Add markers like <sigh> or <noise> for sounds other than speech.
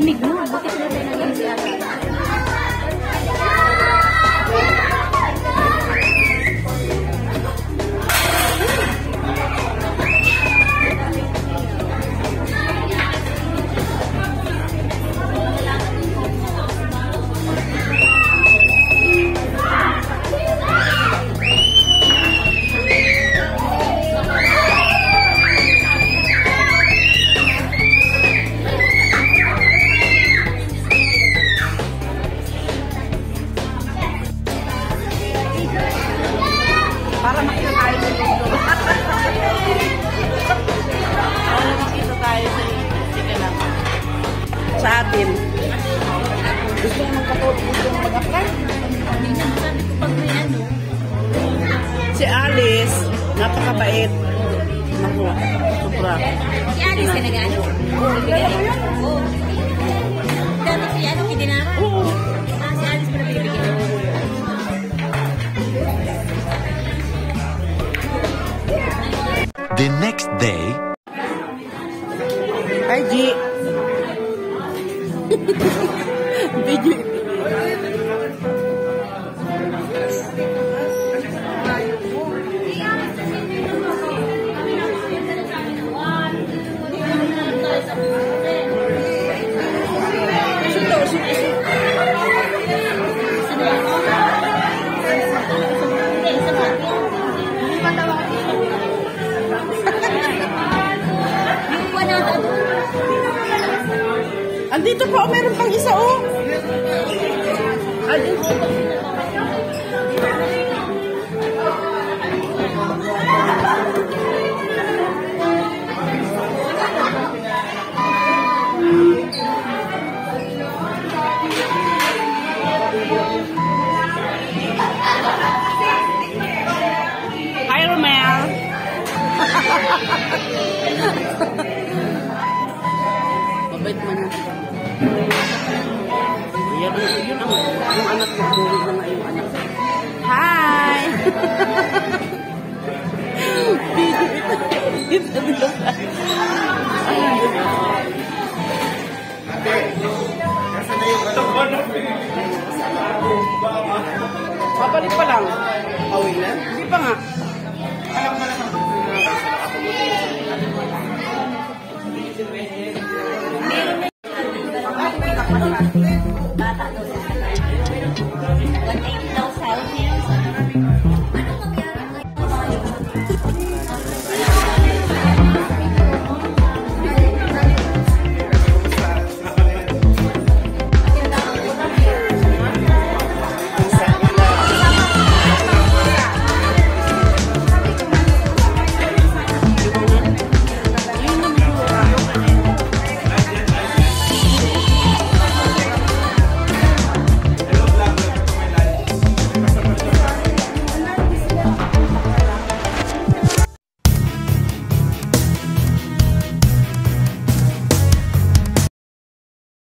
lamig, no? Gusto mo magkatulog gusto mo mag-apply? Sabi ko pag may ano, Si Alice, napakabait. Naku, sobra. si Alice ka nag-ano? Oo. Oo. Dati si ano, kidinara? Oo. Ah, si Alice pala pinibigyan. The next day, Hi, G. Video. Doon. Andito po, meron pang isa, oh. Andito. Yung anak ko, buhay na nga yung anak. Hi! Video <laughs> ito. Ito nila sa... Babalik pa lang. Hindi pa nga.